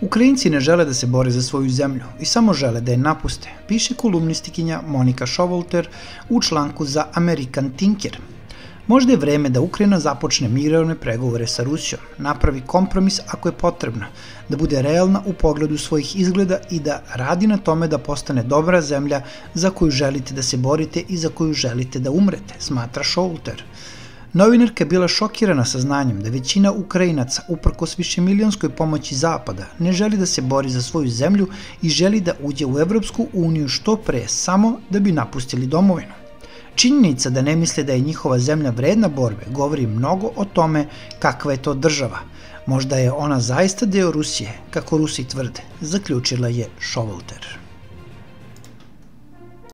Ukrajinci ne žele da se bore za svoju zemlju i samo žele da je napuste, piše kolumnistikinja Monika Šovolter u članku za American Tinker. Možda je vreme da Ukrajina započne mirovne pregovore sa Rusijom, napravi kompromis ako je potrebno, da bude realna u pogledu svojih izgleda i da radi na tome da postane dobra zemlja za koju želite da se borite i za koju želite da umrete, smatra Šolter. Novinarka je bila šokirana saznanjem da većina Ukrajinaca, uprkos višemilijonskoj pomoći Zapada, ne želi da se bori za svoju zemlju i želi da uđe u Evropsku uniju što pre samo da bi napustili domovinu. Činjenica da ne misle da je njihova zemlja vredna borbe govori mnogo o tome kakva je to država. Možda je ona zaista deo Rusije, kako Rusi tvrde, zaključila je Šovolter.